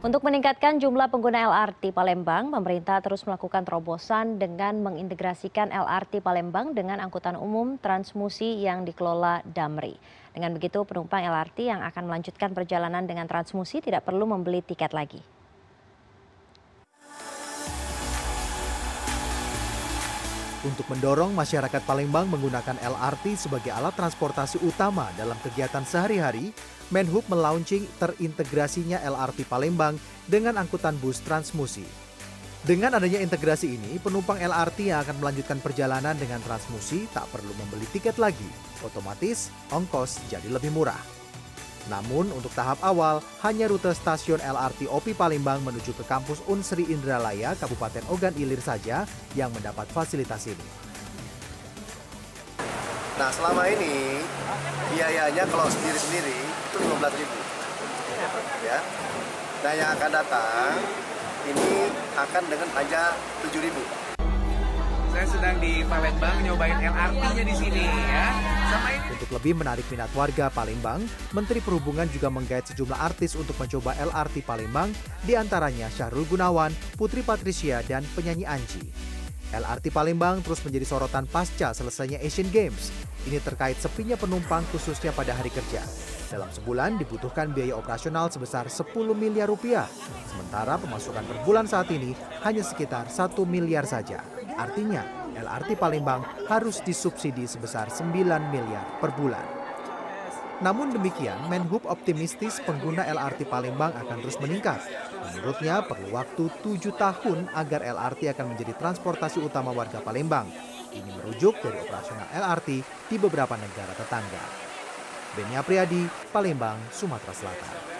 Untuk meningkatkan jumlah pengguna LRT Palembang, pemerintah terus melakukan terobosan dengan mengintegrasikan LRT Palembang dengan angkutan umum transmusi yang dikelola Damri. Dengan begitu, penumpang LRT yang akan melanjutkan perjalanan dengan transmusi tidak perlu membeli tiket lagi. Untuk mendorong masyarakat Palembang menggunakan LRT sebagai alat transportasi utama dalam kegiatan sehari-hari, Menhub melaunching terintegrasinya LRT Palembang dengan angkutan bus Transmusi. Dengan adanya integrasi ini, penumpang LRT yang akan melanjutkan perjalanan dengan Transmusi tak perlu membeli tiket lagi. Otomatis, ongkos jadi lebih murah. Namun untuk tahap awal, hanya rute stasiun LRT OPI Palembang menuju ke kampus Unsri Indralaya, Kabupaten Ogan Ilir saja yang mendapat fasilitas ini. Nah selama ini biayanya kalau sendiri-sendiri itu 15 ribu. Ya. Nah yang akan datang ini akan dengan hanya 7 ribu. Saya sedang di Palembang nyobain LRT-nya di sini ya. Untuk lebih menarik minat warga Palembang, Menteri Perhubungan juga menggait sejumlah artis untuk mencoba LRT Palembang, di antaranya Syahrul Gunawan, Putri Patricia, dan penyanyi Anji. LRT Palembang terus menjadi sorotan pasca selesainya Asian Games. Ini terkait sepinya penumpang khususnya pada hari kerja. Dalam sebulan dibutuhkan biaya operasional sebesar 10 miliar rupiah. Sementara pemasukan per bulan saat ini hanya sekitar 1 miliar saja. Artinya, LRT Palembang harus disubsidi sebesar 9 miliar per bulan. Namun demikian, Menhub optimistis pengguna LRT Palembang akan terus meningkat. Menurutnya perlu waktu tujuh tahun agar LRT akan menjadi transportasi utama warga Palembang. Ini merujuk dari operasional LRT di beberapa negara tetangga. Beni Apriyadi, Palembang, Sumatera Selatan.